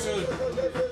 슛.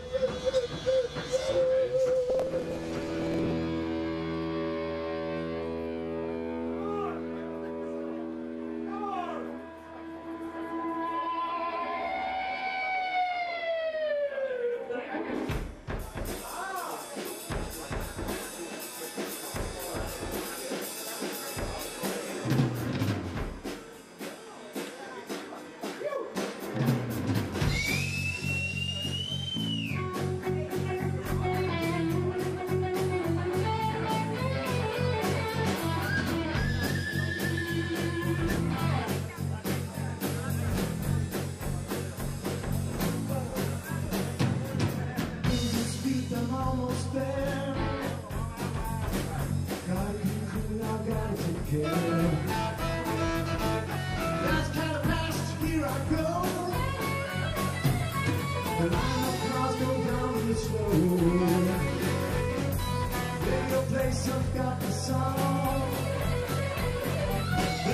despair you got to care That's kind of here I go. The line of cars go down road place, I've got the song. The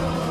Amen.